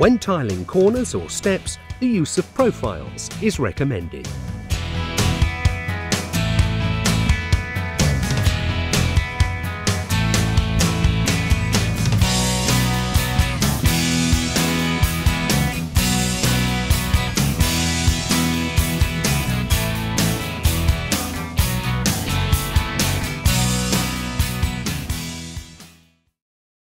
When tiling corners or steps, the use of profiles is recommended.